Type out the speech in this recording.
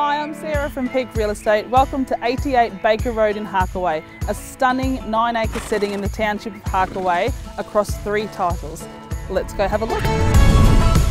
Hi, I'm Sarah from Peake Real Estate. Welcome to 88 Baker Road in Harkaway, a stunning nine acre setting in the township of Harkaway across three titles. Let's go have a look.